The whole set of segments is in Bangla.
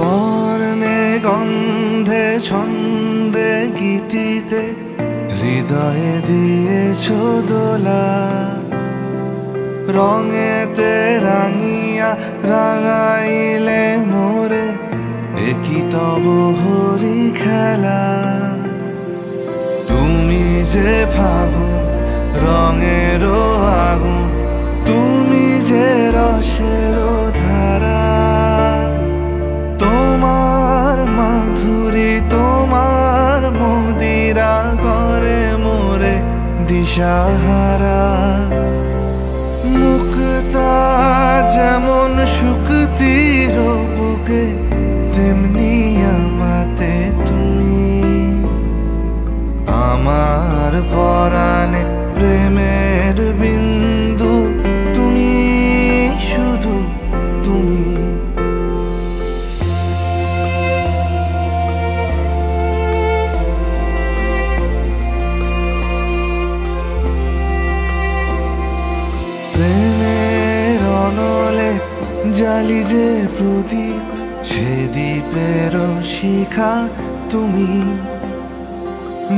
বর্ণে, গন্ধে, ছন্দে, গীতিতে হৃদয়ে দিয়েছ দোলা। রঙেতে রাঙিয়া রাঙাইলে মোরে, একই তব হরি খেলা। তুমি যে ভাবো রঙে দিশাহারা। মুক্তা যেমন শুক্তির বুকে তেমনি আমাতে তুমি। আমার পরাণে প্রেমের বিন্দু জালি যে প্রদীপ, সে দ্বীপের শিখা তুমি।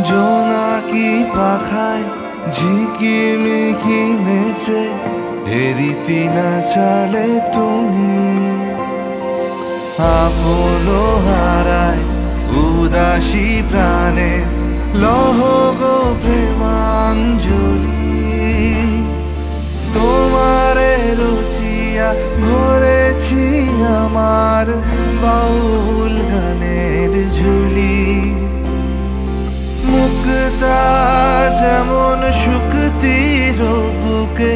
জোনাকি পাখায় ঝিকি মিকি নেচে হেরিতি না চালে তুমি। আপন হারায় উদাসী প্রাণে, লহ গো প্রেমাঞ্জলি। তোমারে রুচিয়া আমার বাউল গানের ঝুলি। মুক্তা যেমন শুক্তির বুকে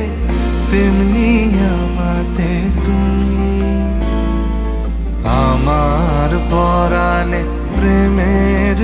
তেমনি আমাতে তুমি। আমার পরাণে প্রেমের